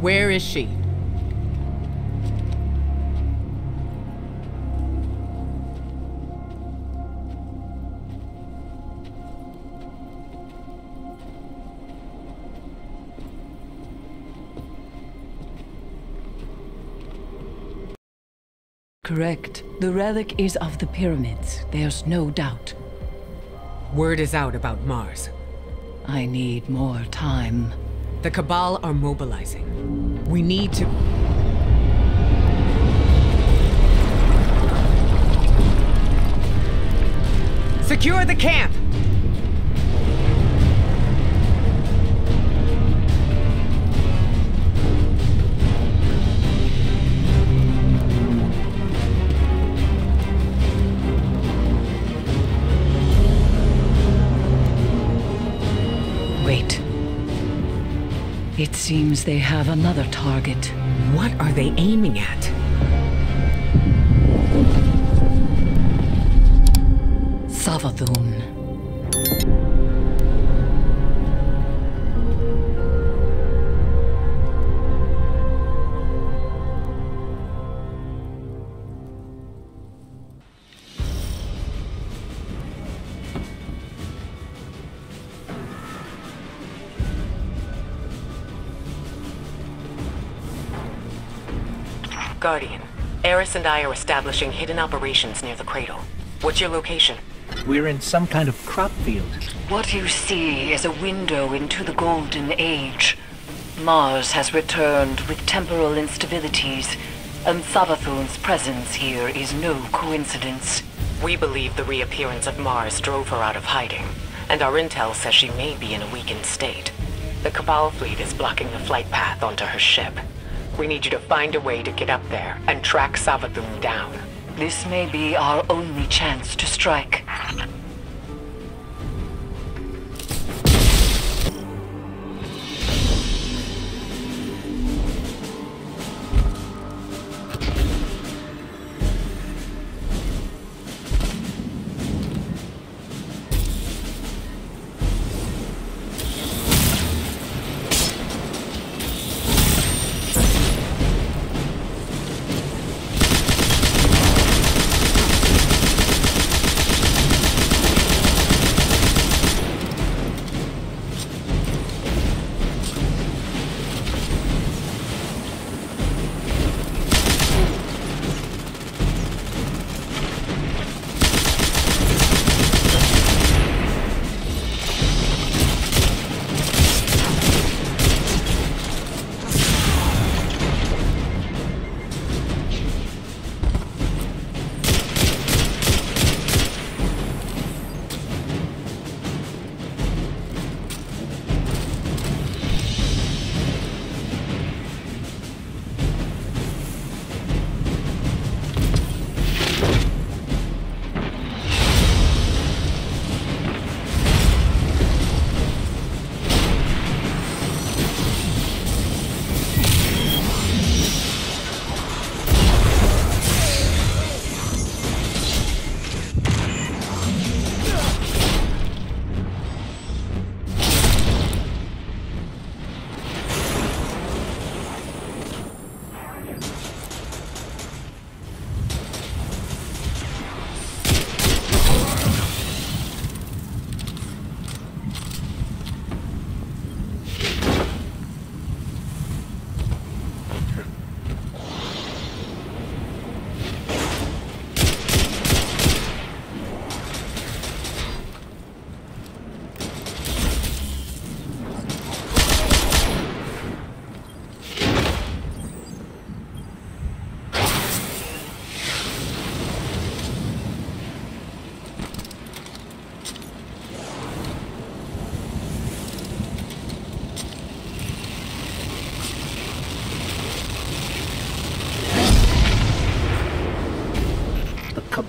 Where is she? Correct. The relic is of the pyramids. There's no doubt. Word is out about Mars. I need more time. The Cabal are mobilizing. We need to... Secure the camp! It seems they have another target. What are they aiming at? Savathun. Guardian, Eris and I are establishing hidden operations near the cradle. What's your location? We're in some kind of crop field. What you see is a window into the Golden Age. Mars has returned with temporal instabilities, and Savathun's presence here is no coincidence. We believe the reappearance of Mars drove her out of hiding, and our intel says she may be in a weakened state. The Cabal fleet is blocking the flight path onto her ship. We need you to find a way to get up there and track Savathun down. This may be our only chance to strike.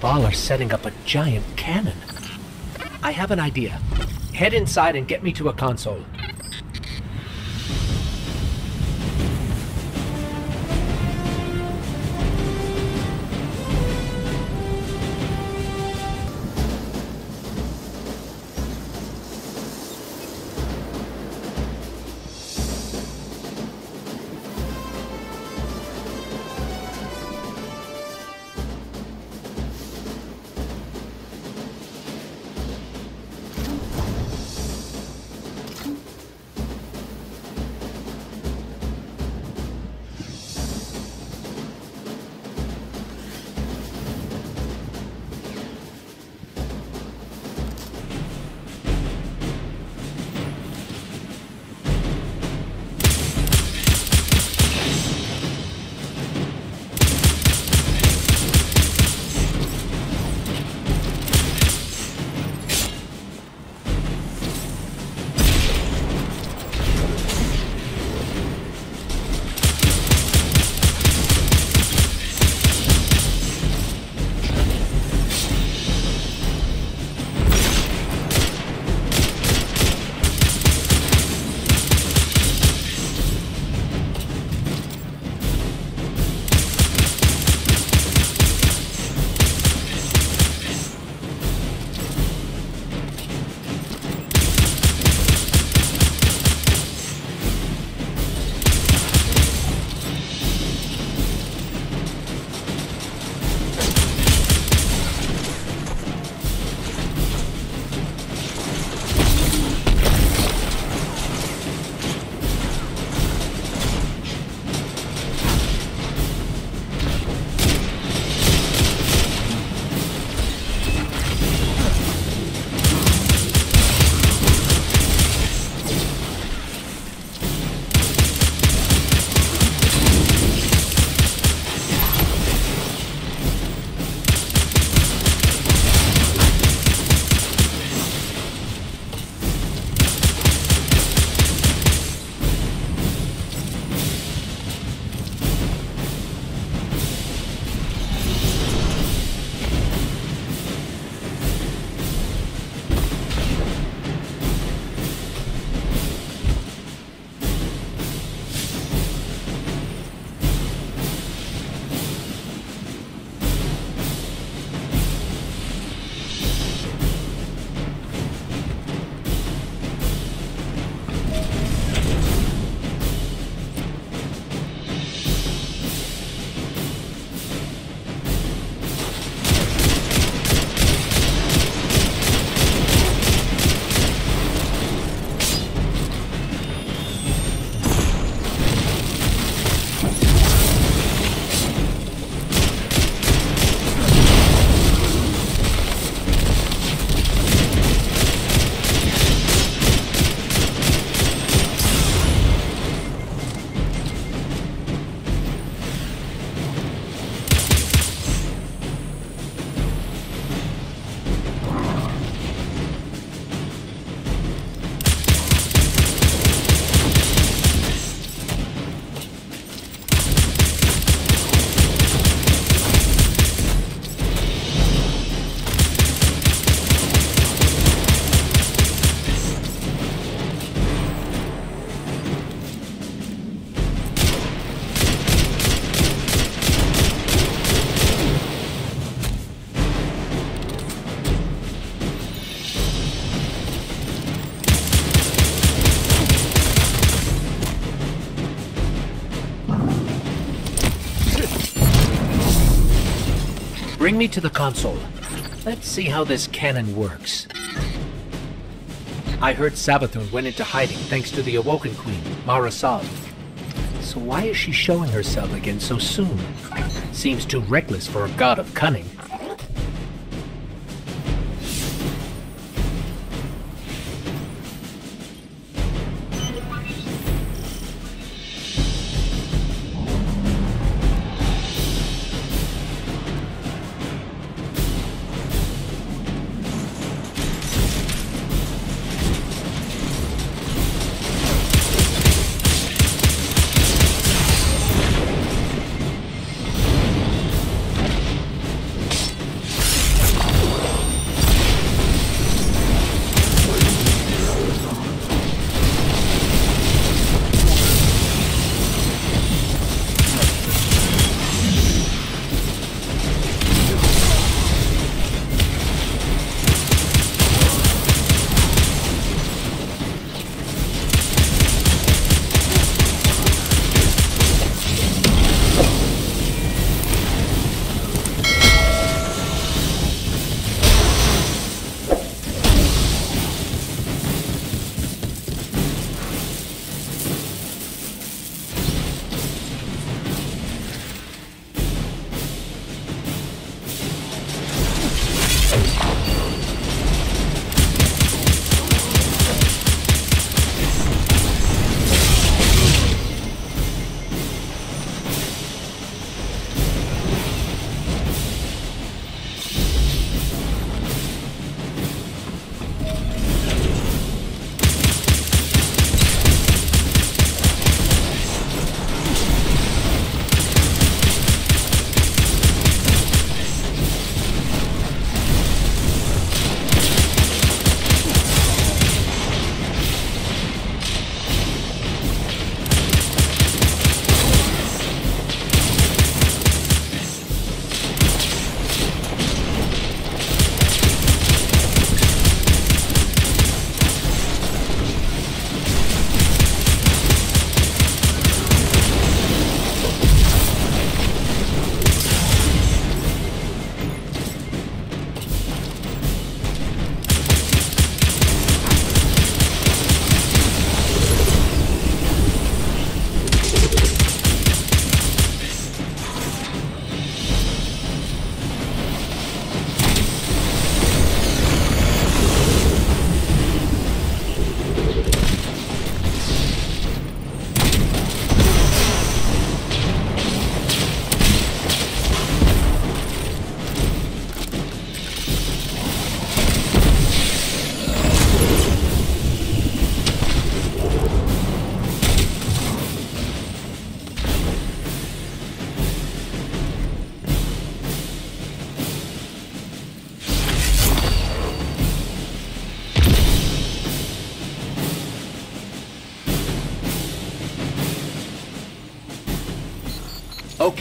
Cabal are setting up a giant cannon. I have an idea. Head inside and get me to a console. Me to the console. Let's see how this cannon works. I heard Savathun went into hiding thanks to the Awoken Queen, Mara. So why is she showing herself again so soon? Seems too reckless for a god of cunning.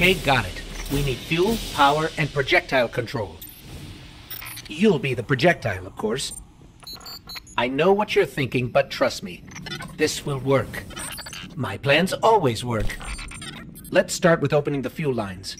Okay, got it. We need fuel, power, and projectile control. You'll be the projectile, of course. I know what you're thinking, but trust me. This will work. My plans always work. Let's start with opening the fuel lines.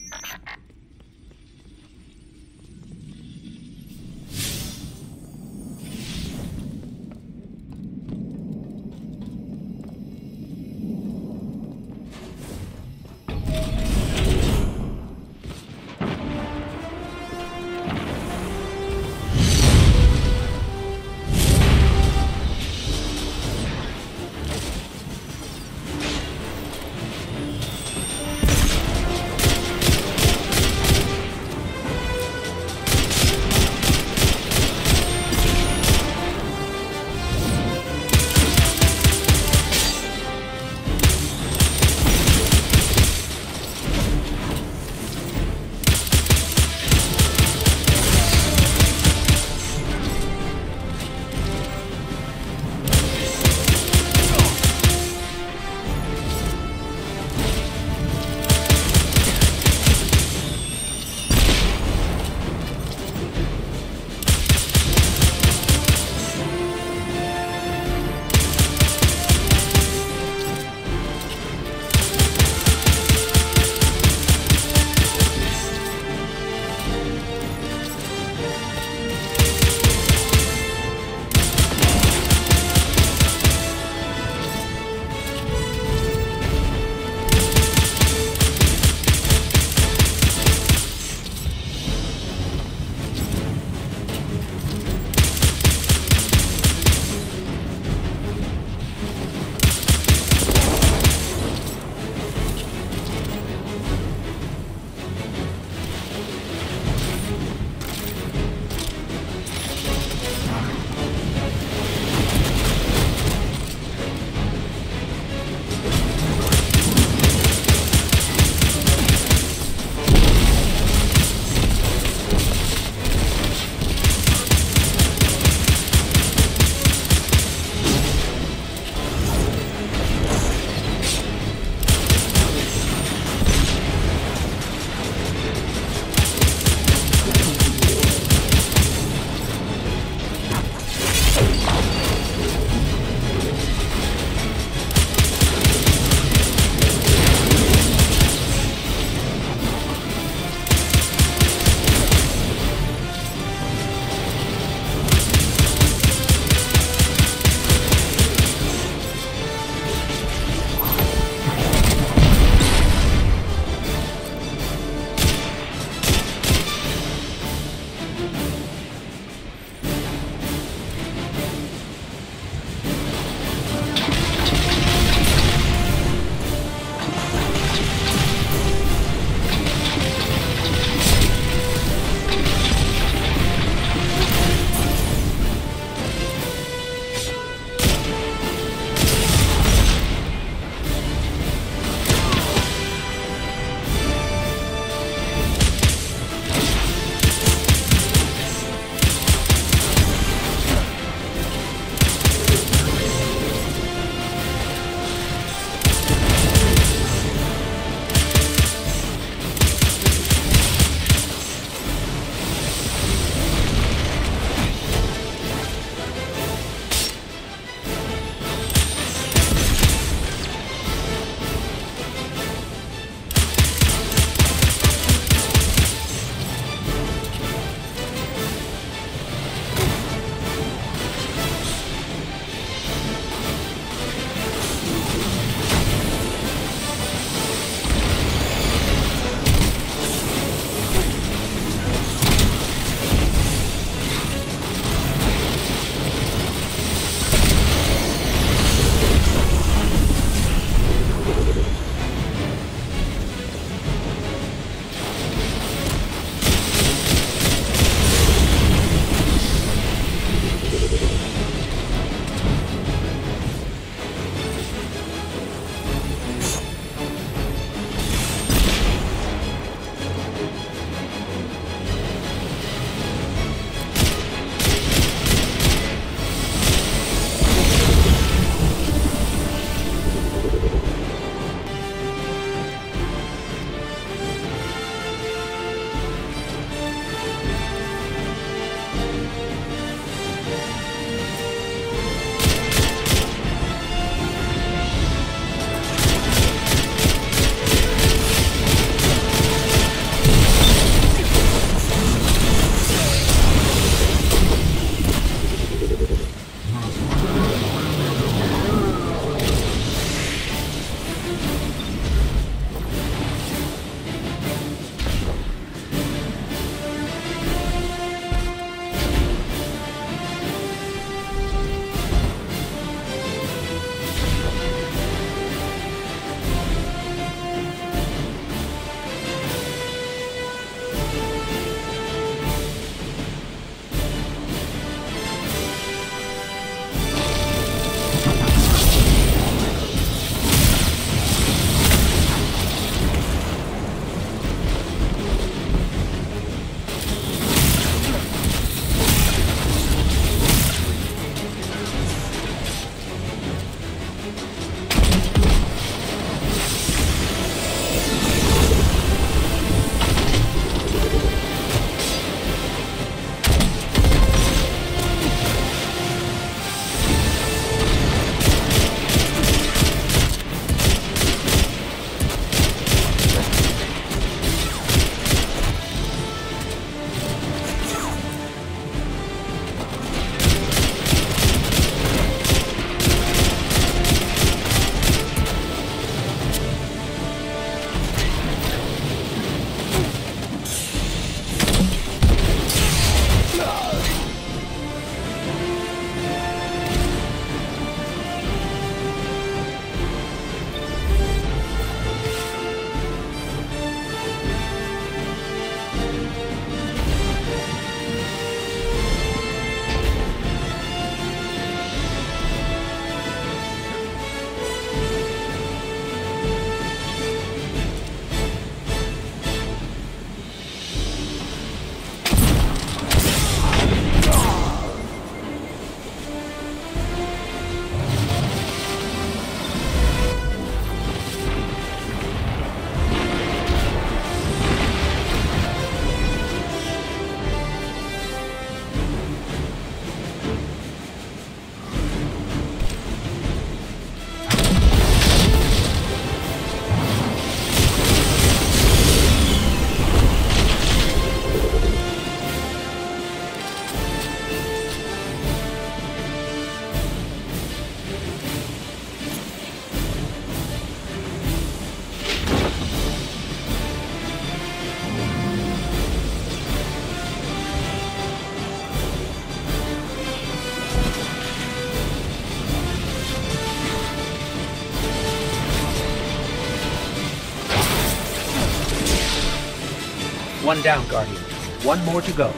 One down, Guardian. One more to go.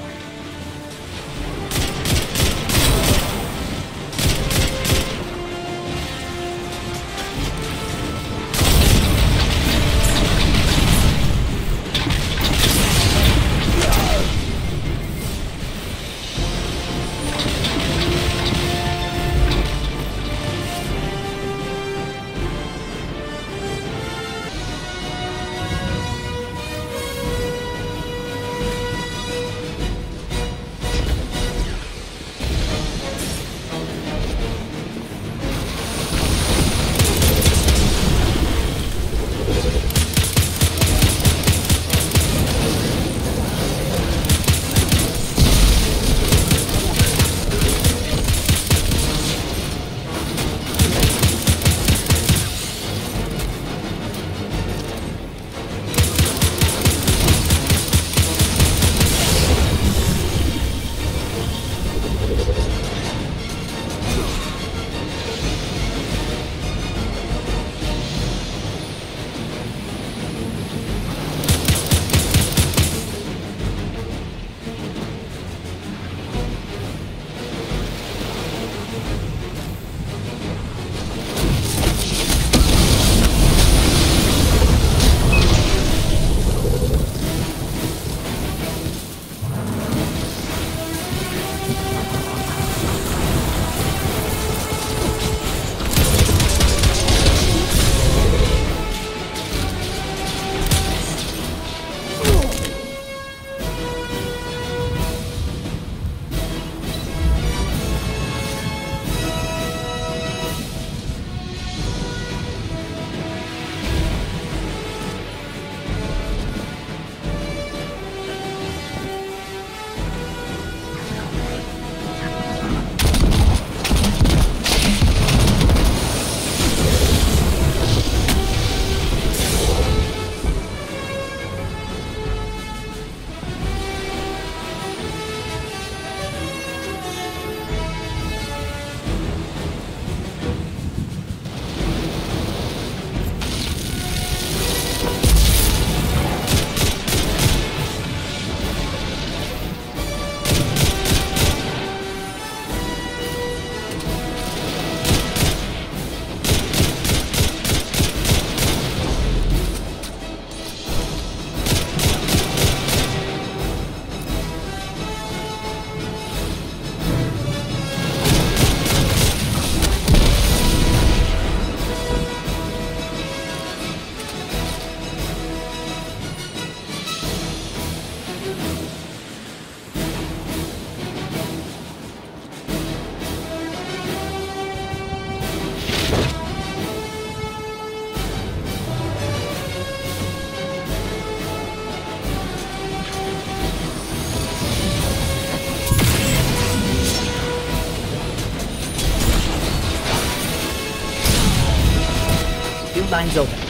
Lines open.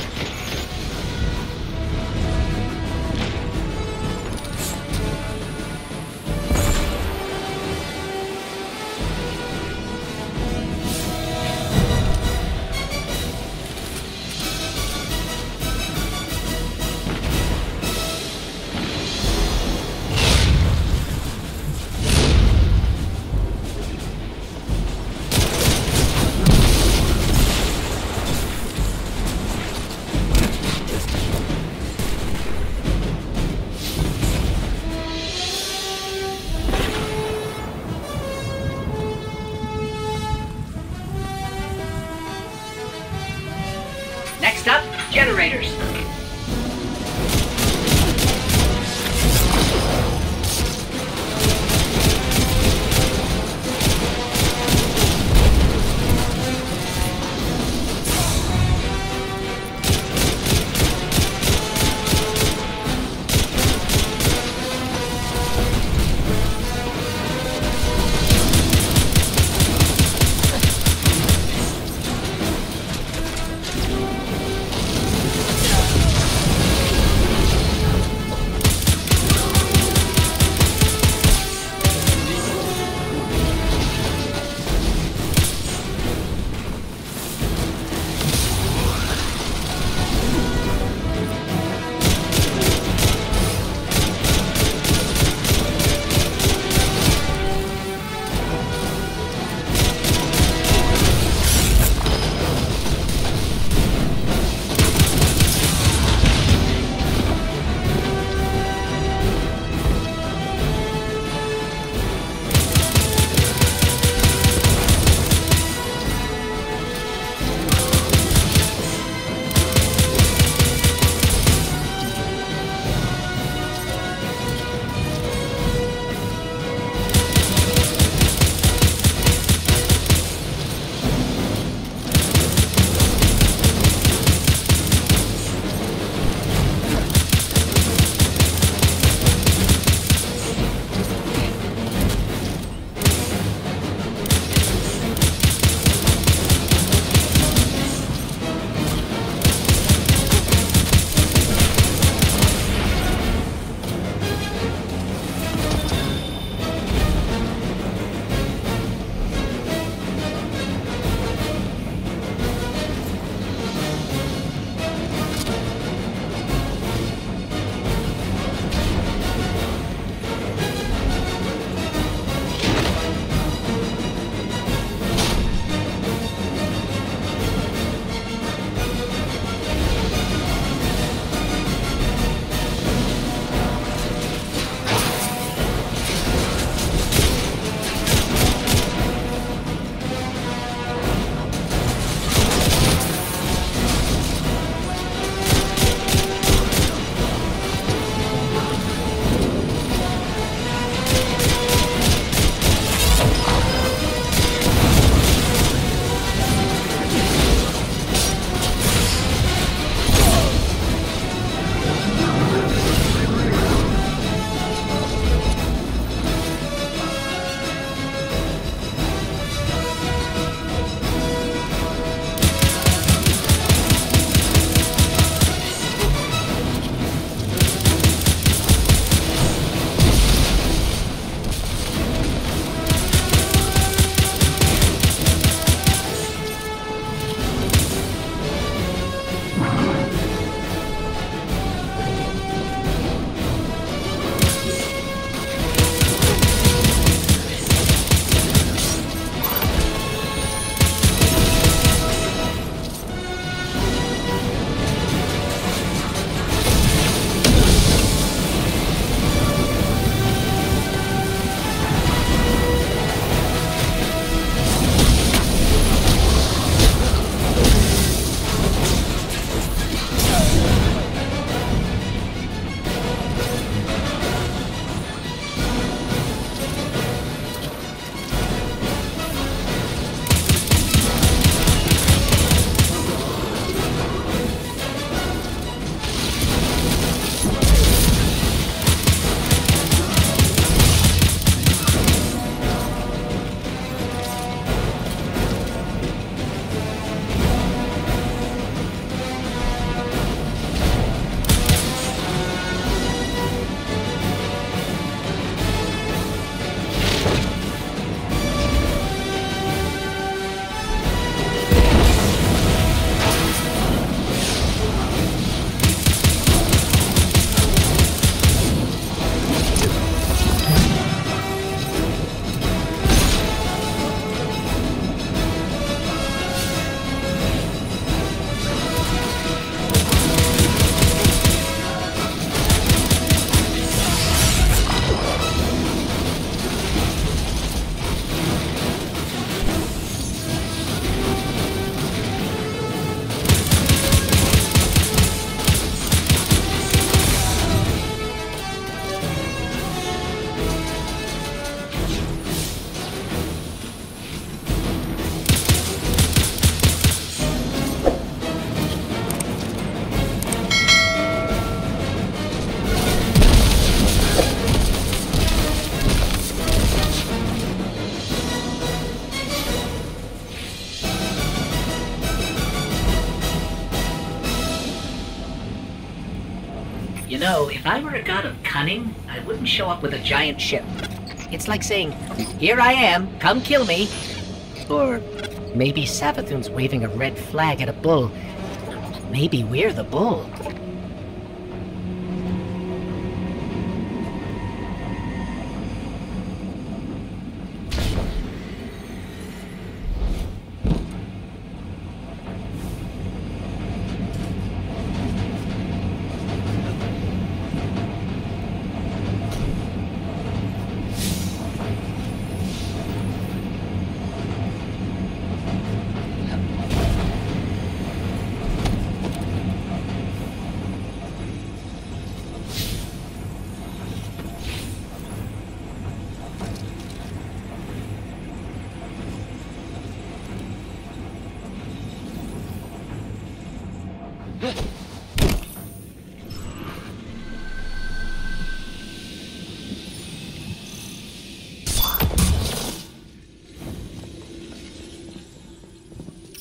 I were a god of cunning, I wouldn't show up with a giant ship. It's like saying, Here I am, come kill me. Or maybe Savathun's waving a red flag at a bull. Maybe we're the bull.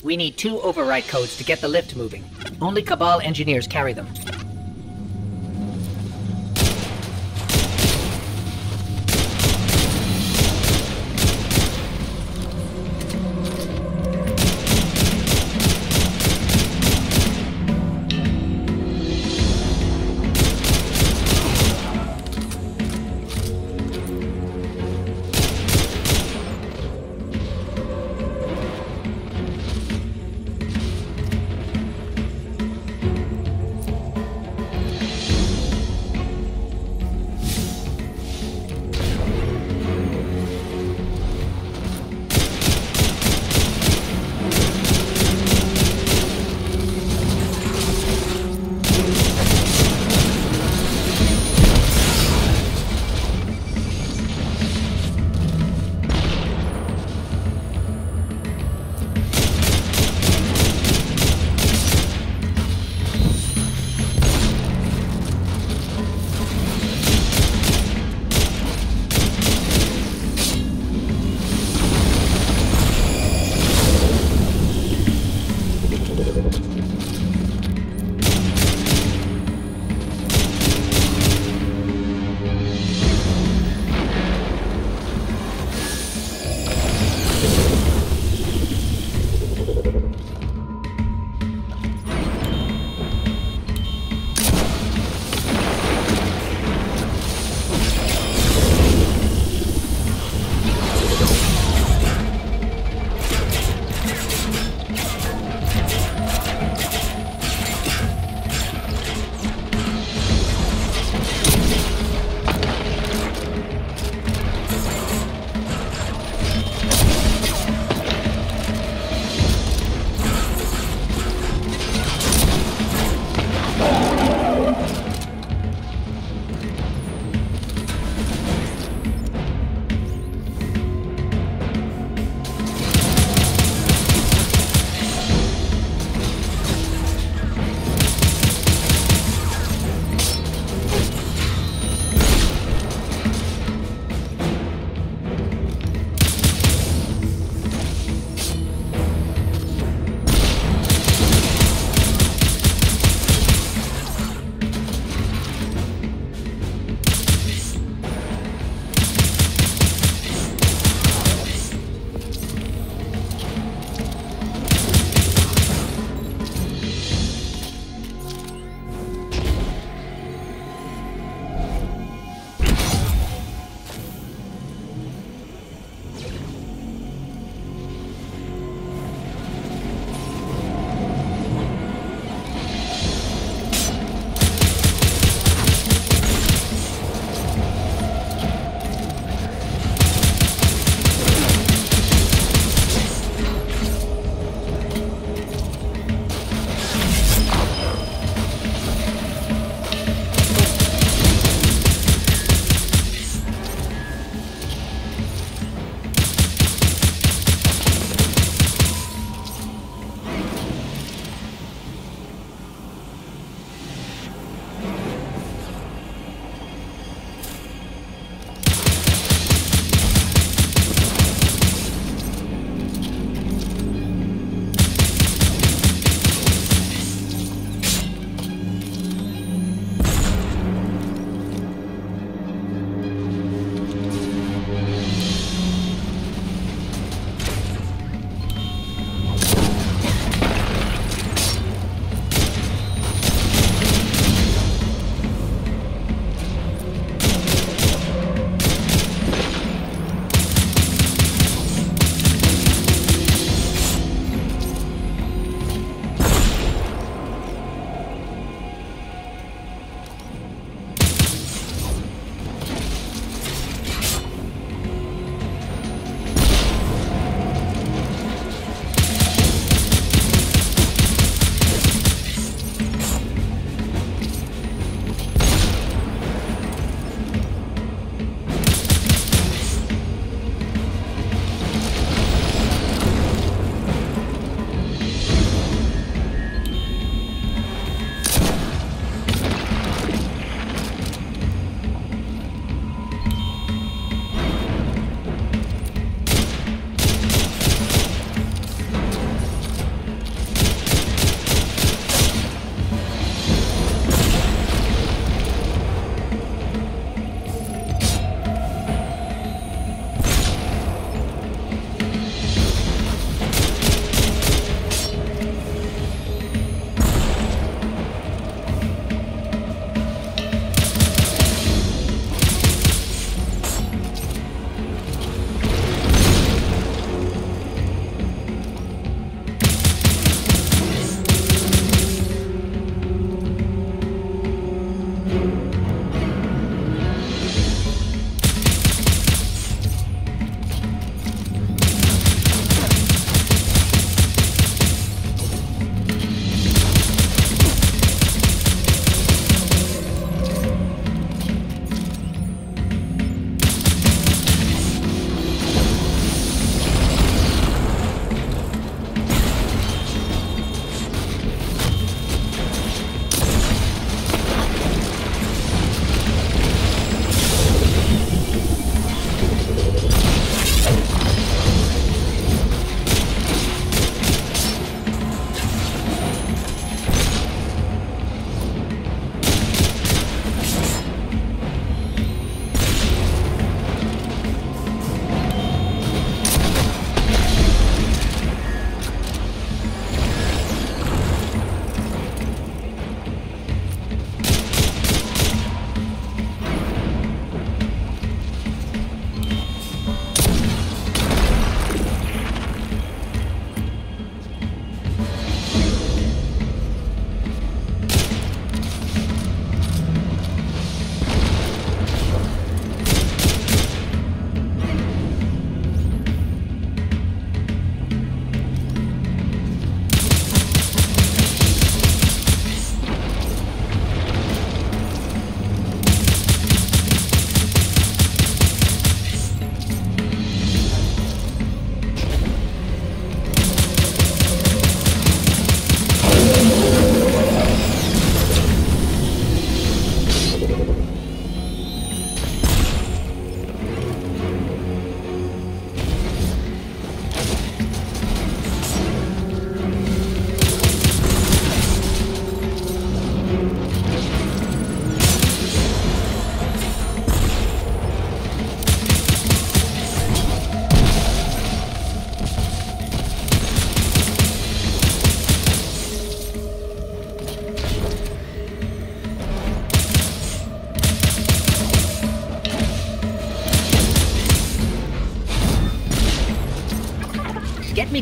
We need two override codes to get the lift moving. Only Cabal engineers carry them.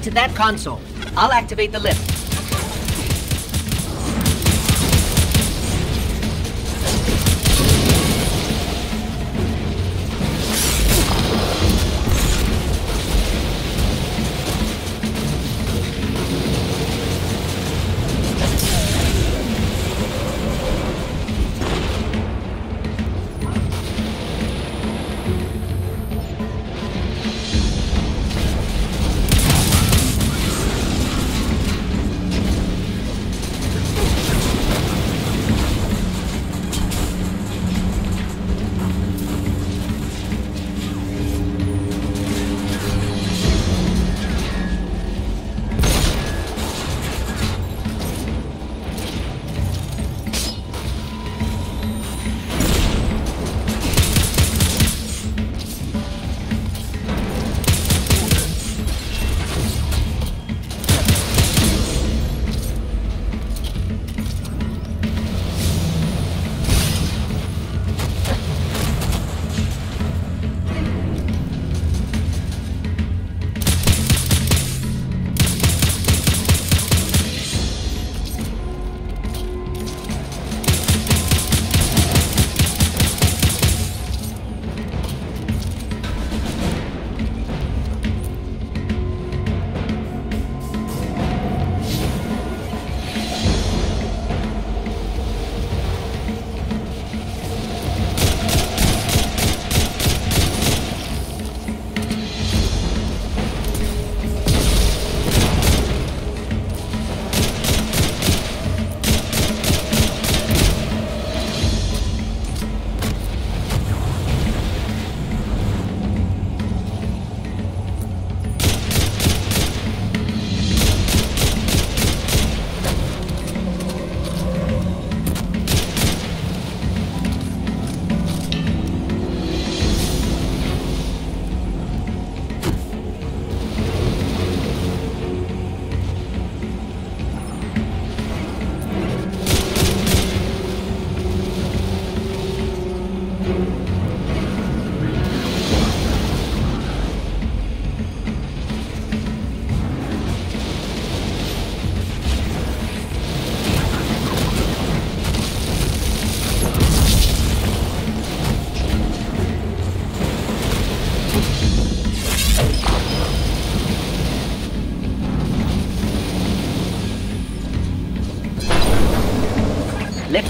To that console. I'll activate the lift.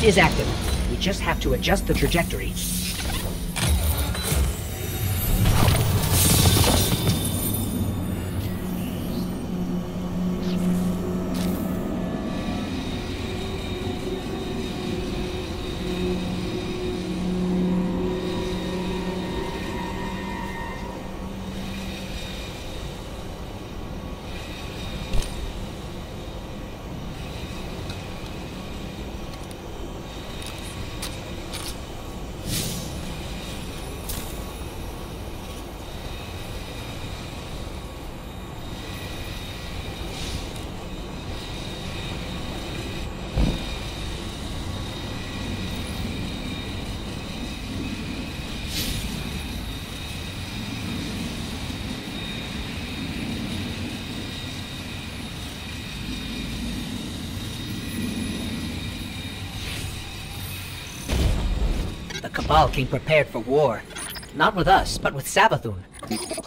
Is active. We just have to adjust the trajectory. Cabal came prepared for war. Not with us, but with Savathun.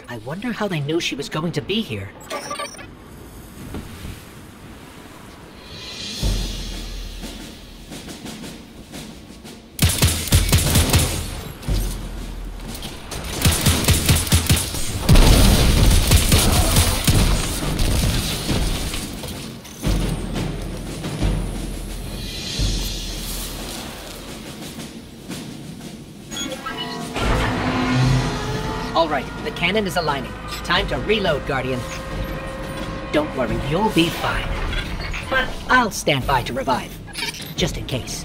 I wonder how they knew she was going to be here. Cannon is aligning. Time to reload, Guardian. Don't worry, you'll be fine. But I'll stand by to revive, just in case.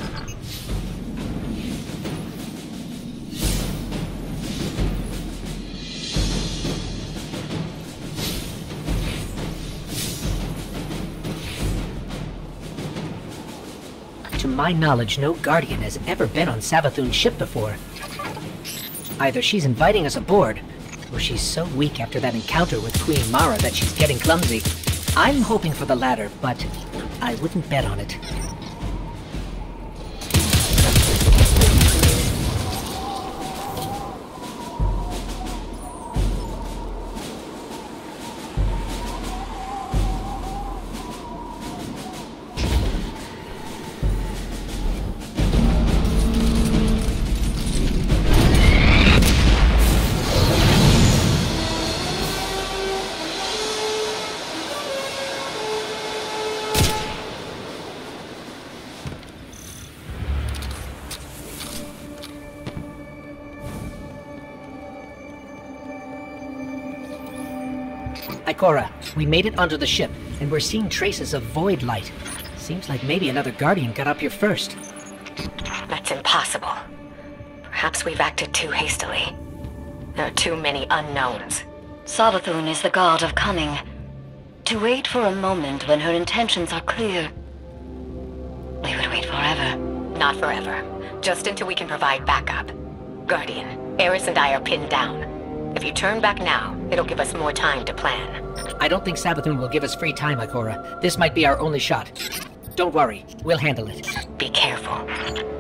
To my knowledge, no Guardian has ever been on Savathun's ship before. Either she's inviting us aboard, Or she's so weak after that encounter with Queen Mara that she's getting clumsy. I'm hoping for the latter, but I wouldn't bet on it. Ikora, we made it onto the ship, and we're seeing traces of void light. Seems like maybe another Guardian got up here first. That's impossible. Perhaps we've acted too hastily. There are too many unknowns. Savathun is the god of cunning. To wait for a moment when her intentions are clear. We would wait forever. Not forever. Just until we can provide backup. Guardian, Eris and I are pinned down. If you turn back now, it'll give us more time to plan. I don't think Savathun will give us free time, Ikora. This might be our only shot. Don't worry, we'll handle it. Be careful.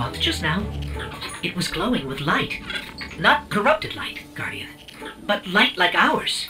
Moth just now? It was glowing with light. Not corrupted light, Guardian, but light like ours.